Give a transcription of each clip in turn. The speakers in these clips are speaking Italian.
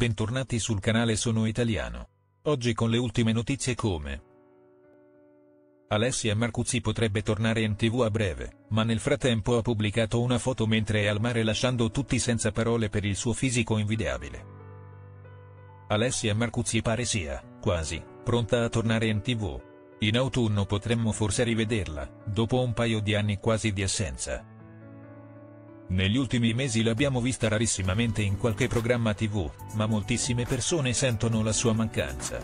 bentornati sul canale Sono Italiano. Oggi con le ultime notizie come Alessia Marcuzzi potrebbe tornare in tv a breve, ma nel frattempo ha pubblicato una foto mentre è al mare lasciando tutti senza parole per il suo fisico invidiabile. Alessia Marcuzzi pare sia, quasi, pronta a tornare in tv. In autunno potremmo forse rivederla, dopo un paio di anni quasi di assenza. Negli ultimi mesi l'abbiamo vista rarissimamente in qualche programma tv, ma moltissime persone sentono la sua mancanza.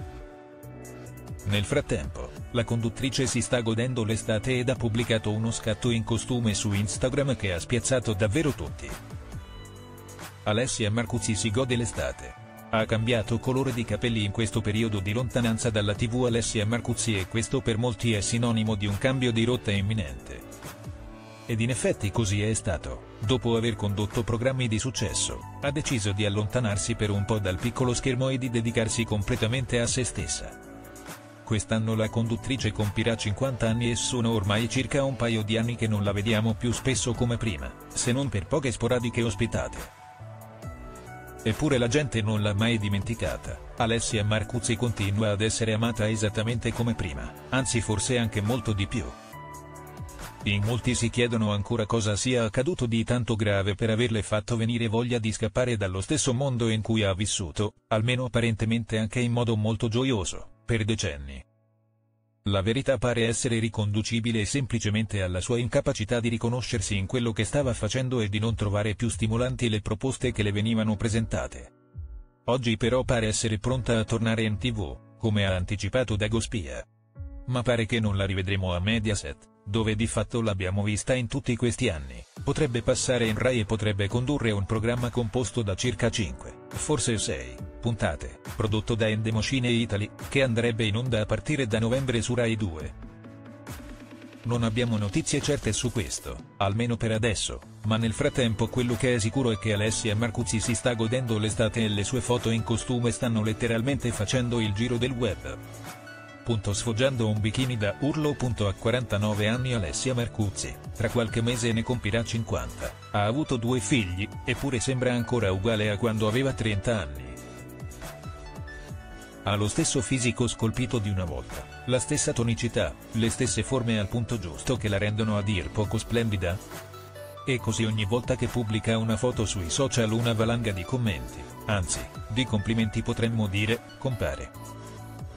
Nel frattempo, la conduttrice si sta godendo l'estate ed ha pubblicato uno scatto in costume su Instagram che ha spiazzato davvero tutti. Alessia Marcuzzi si gode l'estate. Ha cambiato colore di capelli in questo periodo di lontananza dalla tv Alessia Marcuzzi e questo per molti è sinonimo di un cambio di rotta imminente. Ed in effetti così è stato. Dopo aver condotto programmi di successo, ha deciso di allontanarsi per un po' dal piccolo schermo e di dedicarsi completamente a se stessa. Quest'anno la conduttrice compirà 50 anni e sono ormai circa un paio di anni che non la vediamo più spesso come prima, se non per poche sporadiche ospitate. Eppure la gente non l'ha mai dimenticata, Alessia Marcuzzi continua ad essere amata esattamente come prima, anzi forse anche molto di più. In molti si chiedono ancora cosa sia accaduto di tanto grave per averle fatto venire voglia di scappare dallo stesso mondo in cui ha vissuto, almeno apparentemente anche in modo molto gioioso, per decenni. La verità pare essere riconducibile semplicemente alla sua incapacità di riconoscersi in quello che stava facendo e di non trovare più stimolanti le proposte che le venivano presentate. Oggi però pare essere pronta a tornare in tv, come ha anticipato Dagospia. Ma pare che non la rivedremo a Mediaset dove di fatto l'abbiamo vista in tutti questi anni, potrebbe passare in Rai e potrebbe condurre un programma composto da circa 5, forse 6, puntate, prodotto da Endemoscene Italy, che andrebbe in onda a partire da novembre su Rai 2. Non abbiamo notizie certe su questo, almeno per adesso, ma nel frattempo quello che è sicuro è che Alessia Marcuzzi si sta godendo l'estate e le sue foto in costume stanno letteralmente facendo il giro del web. Sfoggiando un bikini da urlo. A 49 anni Alessia Marcuzzi, tra qualche mese ne compirà 50, ha avuto due figli, eppure sembra ancora uguale a quando aveva 30 anni. Ha lo stesso fisico scolpito di una volta, la stessa tonicità, le stesse forme al punto giusto che la rendono a dir poco splendida. E così ogni volta che pubblica una foto sui social una valanga di commenti, anzi, di complimenti potremmo dire, compare.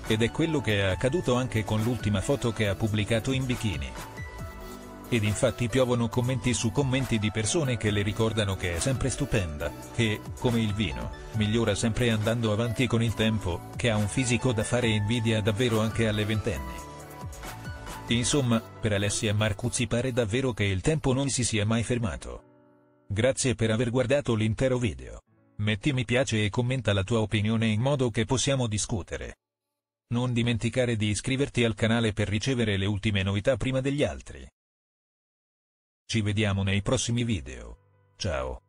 Ed è quello che è accaduto anche con l'ultima foto che ha pubblicato in bikini. Ed infatti piovono commenti su commenti di persone che le ricordano che è sempre stupenda, che, come il vino, migliora sempre andando avanti con il tempo, che ha un fisico da fare invidia davvero anche alle ventenni. Insomma, per Alessia Marcuzzi pare davvero che il tempo non si sia mai fermato. Grazie per aver guardato l'intero video. Metti mi piace e commenta la tua opinione in modo che possiamo discutere. Non dimenticare di iscriverti al canale per ricevere le ultime novità prima degli altri. Ci vediamo nei prossimi video. Ciao.